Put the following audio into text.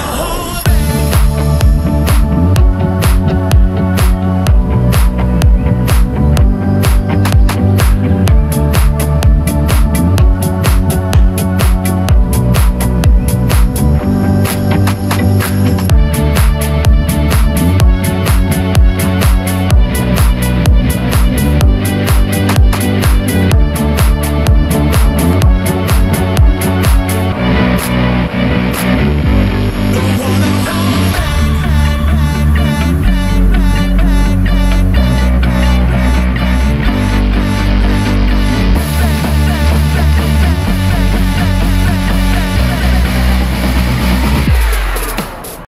Oh.